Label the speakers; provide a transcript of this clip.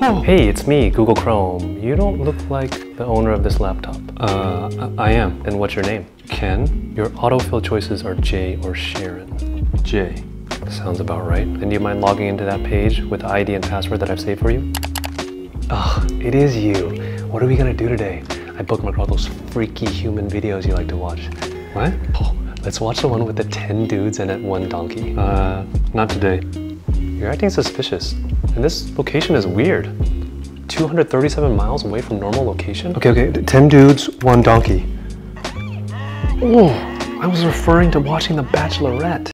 Speaker 1: Oh.
Speaker 2: Hey, it's me, Google Chrome. You don't look like the owner of this laptop.
Speaker 1: Uh, I am.
Speaker 2: And what's your name?
Speaker 1: Ken?
Speaker 2: Your autofill choices are Jay or Sharon.
Speaker 1: Jay.
Speaker 2: Sounds about right. And do you mind logging into that page with the ID and password that I've saved for you? Oh, it is you. What are we gonna do today? I bookmarked all those freaky human videos you like to watch.
Speaker 1: What?
Speaker 2: Oh, let's watch the one with the 10 dudes and that one donkey.
Speaker 1: Uh, not today.
Speaker 2: You're acting suspicious. And this location is weird. 237 miles away from normal location?
Speaker 1: Okay, okay, 10 dudes, one donkey.
Speaker 2: Oh, I was referring to watching The Bachelorette.